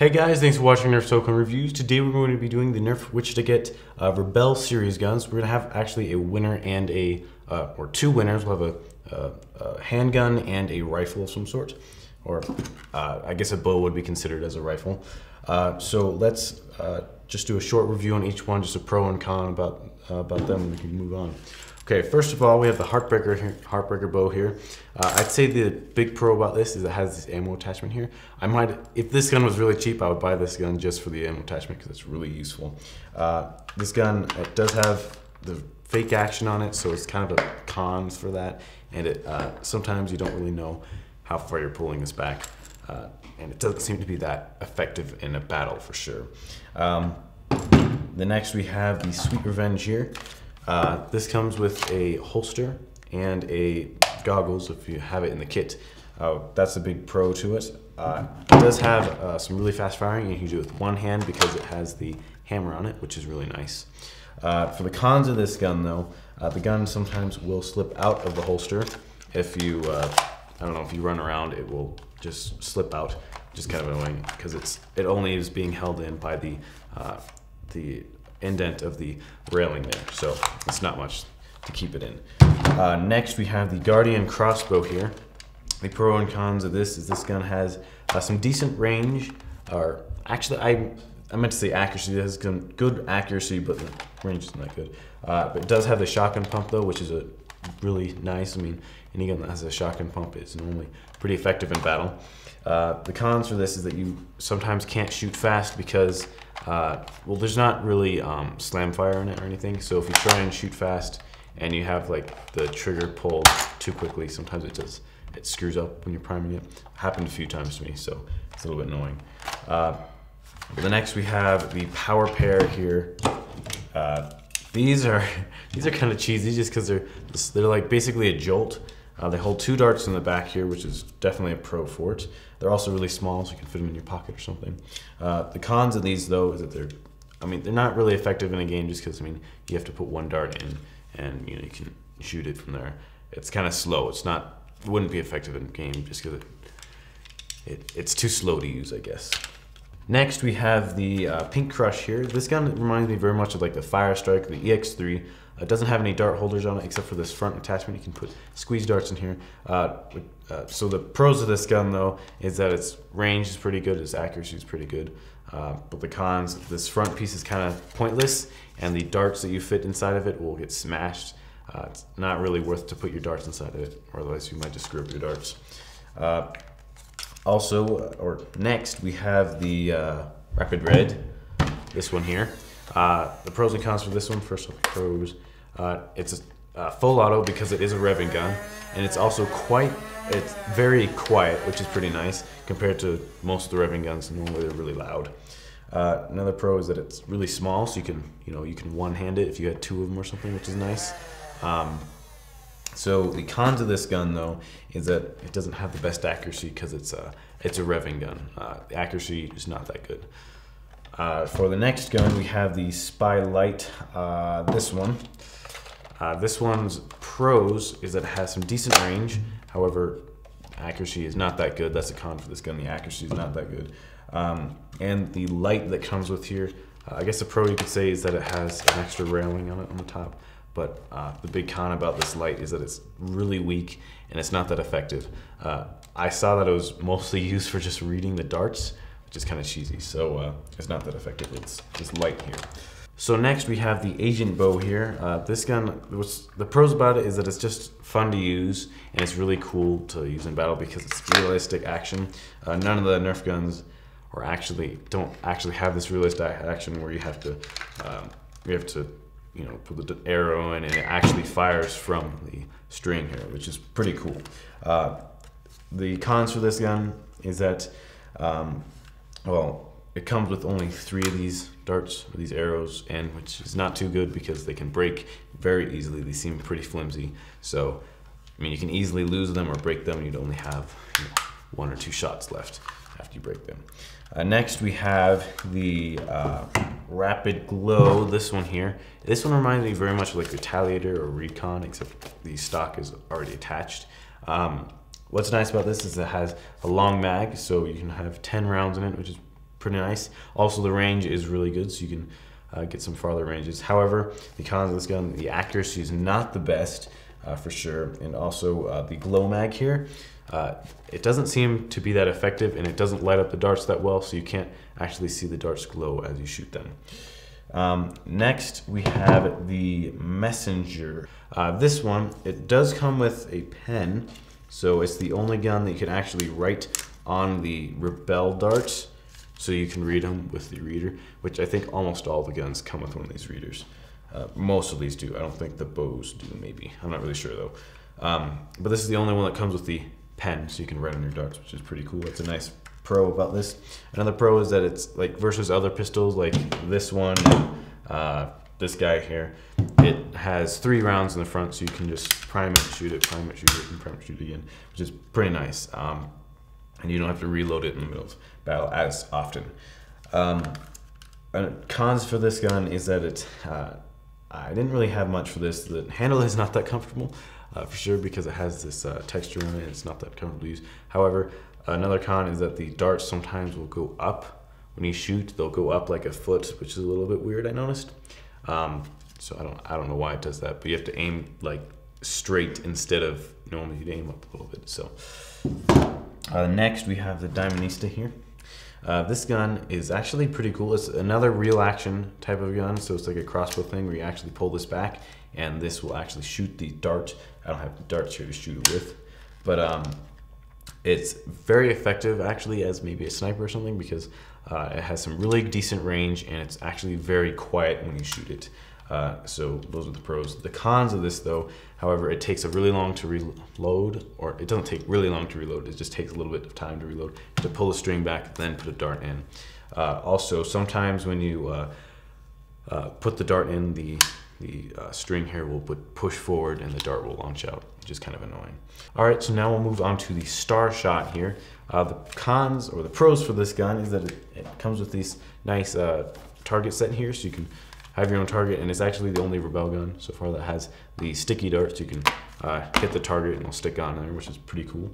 Hey guys, thanks for watching Nerf Socom Reviews. Today we're going to be doing the Nerf Which to Get uh, Rebelle series guns. We're going to have actually a winner and a, uh, or two winners. We'll have a, a, a, handgun and a rifle of some sort. Or uh, I guess a bow would be considered as a rifle. Uh, so let's uh, just do a short review on each one, just a pro and con about, uh, about them and we can move on. Okay, first of all, we have the Heartbreaker here, Heartbreaker bow here. Uh, I'd say the big pro about this is it has this ammo attachment here. I might, if this gun was really cheap, I would buy this gun just for the ammo attachment because it's really useful. Uh, this gun, it does have the fake action on it, so it's kind of a cons for that. And it uh, sometimes you don't really know how far you're pulling this back. Uh, and it doesn't seem to be that effective in a battle for sure. Um, the next we have the Sweet Revenge here. Uh, this comes with a holster and a goggles if you have it in the kit. Uh, that's a big pro to it. Uh, it does have uh, some really fast firing. You can do it with one hand because it has the hammer on it, which is really nice. Uh, for the cons of this gun though, uh, the gun sometimes will slip out of the holster. If you, I don't know, if you run around, it will just slip out, just kind of annoying because it's it only is being held in by the the indent of the railing there. So it's not much to keep it in. Uh, next we have the Guardian crossbow here. The pro and cons of this is this gun has uh, some decent range, or actually I, I meant to say accuracy. It has good accuracy, but the range isn't that good. Uh, but it does have the shotgun pump though, which is a really nice. I mean, any gun that has a shotgun pump is normally pretty effective in battle. Uh, the cons for this is that you sometimes can't shoot fast because uh, well, there's not really um, slam fire in it or anything. So if you try and shoot fast and you have like the trigger pull too quickly, sometimes it does it screws up when you're priming it. Happened a few times to me, so it's a little bit annoying. Uh, the next we have the power pair here. Uh, these are these are kind of cheesy just because they're they're like basically a jolt. Uh, they hold two darts in the back here, which is definitely a pro for it. They're also really small, so you can fit them in your pocket or something. Uh, the cons of these, though, is that they're, I mean, they're not really effective in a game just because, I mean, you have to put one dart in and, you know, you can shoot it from there. It's kind of slow. It's not, it wouldn't be effective in a game just because it, it, it's too slow to use, I guess. Next, we have the uh, Pink Crush here. This gun reminds me very much of like the Fire Strike, the EX3. It doesn't have any dart holders on it except for this front attachment. You can put squeeze darts in here. Uh, uh, so the pros of this gun though is that its range is pretty good, its accuracy is pretty good. Uh, but the cons, this front piece is kind of pointless and the darts that you fit inside of it will get smashed. Uh, it's not really worth to put your darts inside of it or otherwise you might just screw up your darts. Uh, also, or next, we have the Rapid Red, this one here. the pros and cons for this one, first off, pros. Uh, it's a uh, full auto because it is a revving gun, and it's also quite, it's very quiet, which is pretty nice compared to most of the revving guns. Normally they're really loud. Uh, another pro is that it's really small, so you can, you know, you can one-hand it if you had two of them or something, which is nice. Um, so the cons of this gun, though, is that it doesn't have the best accuracy because it's a it's a revving gun. Uh, the accuracy is not that good. Uh, for the next gun, we have the Spy Light. Uh, this one. Uh, this one's pros is that it has some decent range. However, accuracy is not that good. That's a con for this gun. The accuracy is not that good. Um, and the light that comes with here, uh, I guess the pro you could say is that it has an extra railing on it on the top. But uh, the big con about this light is that it's really weak and it's not that effective. Uh, I saw that it was mostly used for just reading the darts, which is kind of cheesy. So uh, it's not that effective. It's just light here. So next we have the Agent Bow here. Uh, this gun, what's the pros about it is that it's just fun to use and it's really cool to use in battle because it's realistic action. Uh, none of the Nerf guns or actually don't actually have this realistic action where you have to um, you have to you know put the arrow in and it actually fires from the string here, which is pretty cool. Uh, the cons for this gun is that um, well it comes with only three of these darts, these arrows, and which is not too good because they can break very easily. They seem pretty flimsy. So, I mean, you can easily lose them or break them. You'd only have you know, one or two shots left after you break them. Uh, next, we have the uh, Rapid Glow, this one here. This one reminds me very much of like Retaliator or Recon, except the stock is already attached. Um, what's nice about this is it has a long mag, so you can have 10 rounds in it, which is pretty nice. Also, the range is really good, so you can uh, get some farther ranges. However, the cons of this gun, the accuracy is not the best uh, for sure, and also uh, the glow mag here. Uh, it doesn't seem to be that effective, and it doesn't light up the darts that well, so you can't actually see the darts glow as you shoot them. Um, next, we have the Messenger. Uh, this one, it does come with a pen, so it's the only gun that you can actually write on the Rebelle darts, so you can read them with the reader, which I think almost all the guns come with one of these readers. Uh, most of these do. I don't think the bows do, maybe. I'm not really sure though. Um, but this is the only one that comes with the pen, so you can write on your darts, which is pretty cool. That's a nice pro about this. Another pro is that it's like versus other pistols like this one, uh, this guy here. It has three rounds in the front, so you can just prime it, shoot it, prime it, shoot it, and prime it, shoot it again, which is pretty nice. Um, and you don't have to reload it in the middle of battle as often. Um, cons for this gun is that it, uh, I didn't really have much for this. The handle is not that comfortable uh, for sure because it has this uh, texture on it. It's not that comfortable to use. However, another con is that the darts sometimes will go up when you shoot. They'll go up like a foot, which is a little bit weird. I noticed. Um, so I don't I don't know why it does that, but you have to aim like straight instead of normally you'd aim up a little bit. So uh, next we have the Diamondista here. Uh, this gun is actually pretty cool. It's another real action type of gun, so it's like a crossbow thing where you actually pull this back, and this will actually shoot the dart. I don't have the darts here to shoot it with, but um, it's very effective actually as maybe a sniper or something because uh, it has some really decent range and it's actually very quiet when you shoot it. Uh, so those are the pros. The cons of this though, however, it takes a really long to reload, or it doesn't take really long to reload, it just takes a little bit of time to reload, to pull the string back, then put a dart in. Uh, also, sometimes when you uh, uh put the dart in, the, the uh, string here will put, push forward and the dart will launch out, which is kind of annoying. All right, so now we'll move on to the star shot here. Uh, the cons or the pros for this gun is that it, it comes with these nice target set here, so you can have your own target, and it's actually the only Rebelle gun so far that has the sticky darts. You can uh, hit the target and it'll stick on there, which is pretty cool.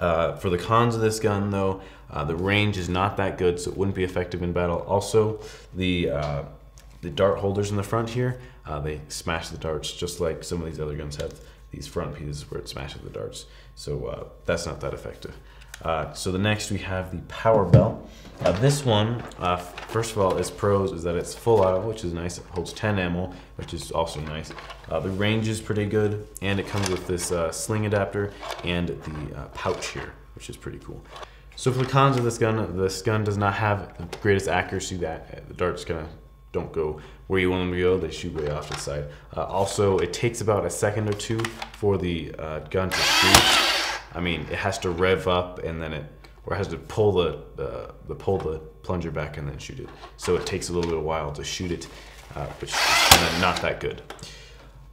Uh, for the cons of this gun, though, uh, the range is not that good, so it wouldn't be effective in battle. Also, the uh, the dart holders in the front here, uh, they smash the darts just like some of these other guns have these front pieces where it smashes the darts. So uh, that's not that effective. Uh, so the next we have the Power Belle. Uh, this one, uh, first of all, its pros is that it's full auto, which is nice. It holds 10 ammo, which is also nice. Uh, the range is pretty good, and it comes with this uh, sling adapter and the uh, pouch here, which is pretty cool. So for the cons of this gun, this gun does not have the greatest accuracy. That the darts kind of don't go where you want them to go. They shoot way off to the side. also, it takes about a second or two for the gun to shoot. I mean, it has to rev up and then it, or it has to pull the, the, the pull the plunger back and then shoot it. So it takes a little bit of while to shoot it, uh, which is not that good.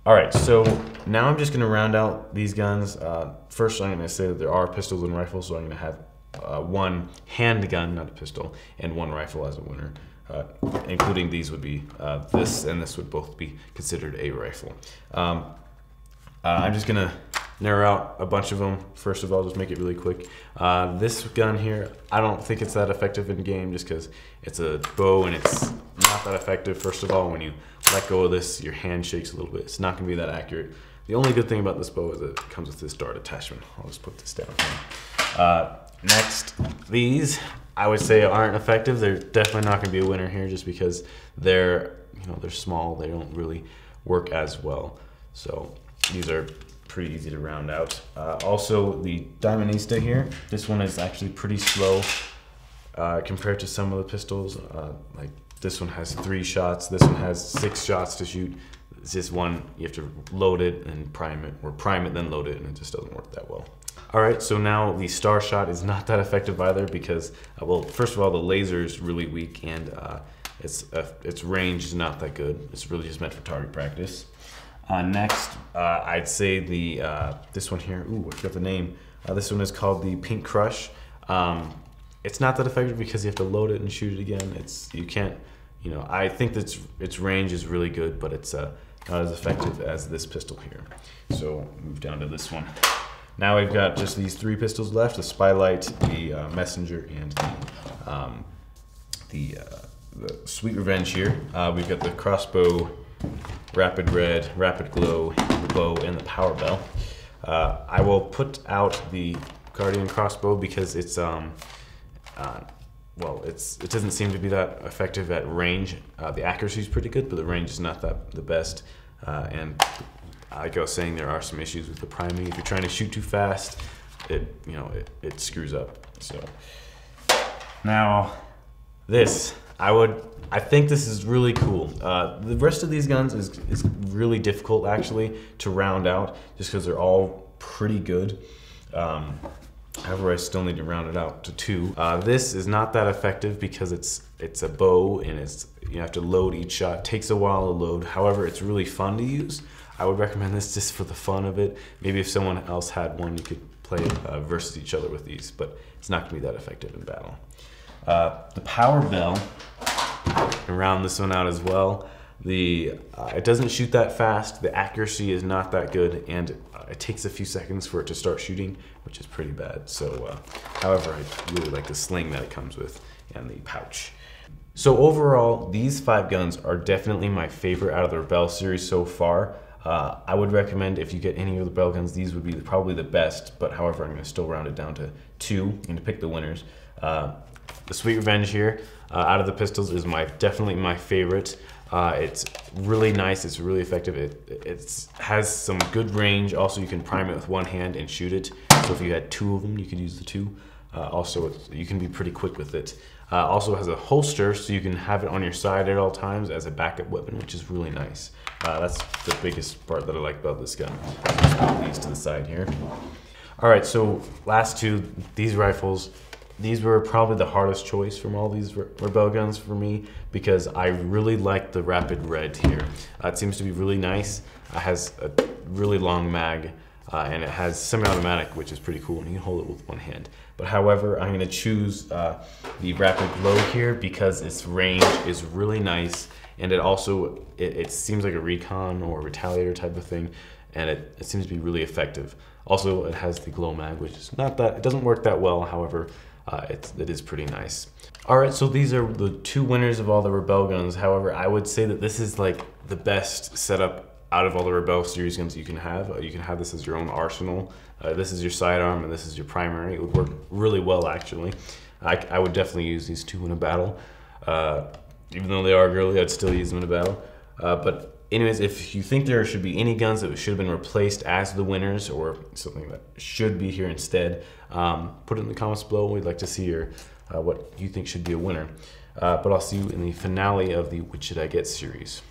All right, so now I'm just gonna round out these guns. Uh, first, I'm gonna say that there are pistols and rifles, so I'm gonna have uh, one handgun, not a pistol, and one rifle as a winner. Uh, including these would be uh, this and this would both be considered a rifle. Um, uh, I'm just gonna narrow out a bunch of them. First of all, just make it really quick. Uh, this gun here, I don't think it's that effective in game just because it's a bow and it's not that effective. First of all, when you let go of this, your hand shakes a little bit. It's not gonna be that accurate. The only good thing about this bow is it comes with this dart attachment. I'll just put this down. Uh, next, these I would say aren't effective. They're definitely not gonna be a winner here just because they're, you know, they're small. They don't really work as well. So these are pretty easy to round out. Uh, also, the Diamondista here, this one is actually pretty slow uh, compared to some of the pistols. Uh, like this one has three shots, this one has six shots to shoot. This one, you have to load it and prime it, or prime it then load it, and it just doesn't work that well. All right, so now the star shot is not that effective either because, uh, well, first of all, the laser is really weak and uh, its, uh, its range is not that good. It's really just meant for target practice. Uh, next, uh, I'd say the uh, this one here. Ooh, I forgot the name. Uh, this one is called the Pink Crush. Um, it's not that effective because you have to load it and shoot it again. It's you can't. You know, I think that its, its range is really good, but it's uh, not as effective as this pistol here. So move down to this one. Now we've got just these three pistols left: the Spylight, the uh, Messenger, and the um, the, the Sweet Revenge here. We've got the crossbow, rapid red, rapid glow, the bow, and the power belle. Uh, I will put out the Guardian crossbow because it's um, uh, well, it's it doesn't seem to be that effective at range. Uh, the accuracy is pretty good, but the range is not that the best. Uh, and like I was saying, there are some issues with the priming. If you're trying to shoot too fast, it you know it, it screws up. So now this I would I think this is really cool. Uh, the rest of these guns is is really difficult actually to round out just because they're all pretty good. Um, However, I still need to round it out to two. Uh, this is not that effective because it's it's a bow and it's you have to load each shot. It takes a while to load. However, it's really fun to use. I would recommend this just for the fun of it. Maybe if someone else had one, you could play uh, versus each other with these, but it's not gonna be that effective in battle. Uh, the power belle, and round this one out as well. The uh, it doesn't shoot that fast. The accuracy is not that good, and it takes a few seconds for it to start shooting, which is pretty bad. So, uh, however, I really like the sling that it comes with and the pouch. So overall, these five guns are definitely my favorite out of the Rebelle series so far. Uh, I would recommend if you get any of the Rebelle guns, these would be probably the best. But however, I'm to still round it down to two and to pick the winners. Uh, the Sweet Revenge here, uh, out of the pistols, is my definitely my favorite. Uh, it's really nice. It's really effective. It it's, has some good range. Also, you can prime it with one hand and shoot it. So if you had two of them, you could use the two. Uh, also, you can be pretty quick with it. Uh, also has a holster, so you can have it on your side at all times as a backup weapon, which is really nice. Uh, that's the biggest part that I like about this gun. Just put these to the side here. All right, so last two, these rifles these were probably the hardest choice from all these Rebelle guns for me because I really like the Rapid Red here. Uh, it seems to be really nice. It has a really long mag uh, and it has semi-automatic, which is pretty cool, and you can hold it with one hand. But however, I'm gonna choose uh, the Rapid Glow here because its range is really nice and it also, it, it seems like a recon or a retaliator type of thing and it, it seems to be really effective. Also, it has the glow mag, which is not that, it doesn't work that well, however, uh, it's, it is pretty nice. All right, so these are the two winners of all the Rebelle guns. However, I would say that this is like the best setup out of all the Rebelle series guns you can have. Uh, you can have this as your own arsenal. Uh, this is your sidearm and this is your primary. It would work really well actually. I, I would definitely use these two in a battle. Uh, even though they are girly, I'd still use them in a battle. Uh, but anyways, if you think there should be any guns that should have been replaced as the winners or something that should be here instead, um, put it in the comments below. We'd like to see your uh, what you think should be a winner. Uh, but I'll see you in the finale of the Which Should I Get series.